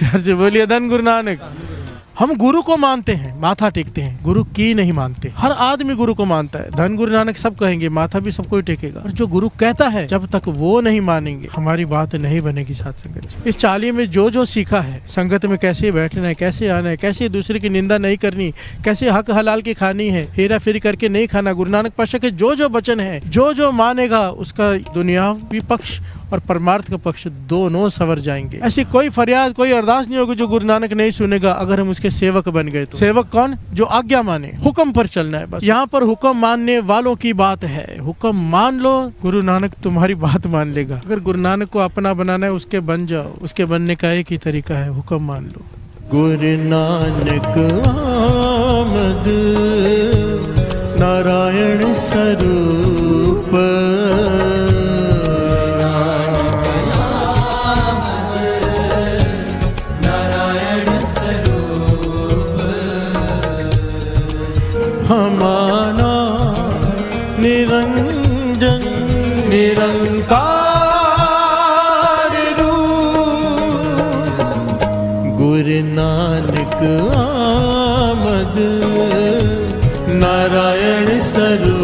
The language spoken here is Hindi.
प्यार से बोलिए, धन गुरु नानक। हम गुरु को मानते हैं, माथा टेकते हैं, गुरु की नहीं मानते। हर आदमी गुरु को मानता है। धन गुरु नानक सब कहेंगे, माथा भी सबको टेकेगा। और जो गुरु कहता है, जब तक वो नहीं मानेंगे। हमारी बात नहीं बनेगी साथ संगत इस चाली में जो जो सीखा है, संगत में कैसे बैठना है, कैसे आना है, कैसे दूसरे की निंदा नहीं करनी, कैसे हक हलाल की खानी है, हेरा फेरी करके नहीं खाना, गुरु नानक पाशा के जो जो वचन है, जो जो मानेगा, उसका दुनियावी पक्ष और परमार्थ का पक्ष दोनों सवर जाएँगे। ऐसी कोई फरियाद कोई अरदास नहीं होगी जो गुरु नानक नहीं सुनेगा अगर हम उसके सेवक बन गए तो। सेवक कौन? जो आज्ञा माने। हुक्म पर चलना है बस। यहाँ पर हुक्म मानने वालों की बात है। हुक्म मान लो गुरु नानक तुम्हारी बात मान लेगा। अगर गुरु नानक को अपना बनाना है उसके बन जाओ। उसके बनने का एक ही तरीका है हुक्म मान लो। गुरु नानक आमद। निरंकार रूप। गुरु नानक आमद नारायण स्वरूप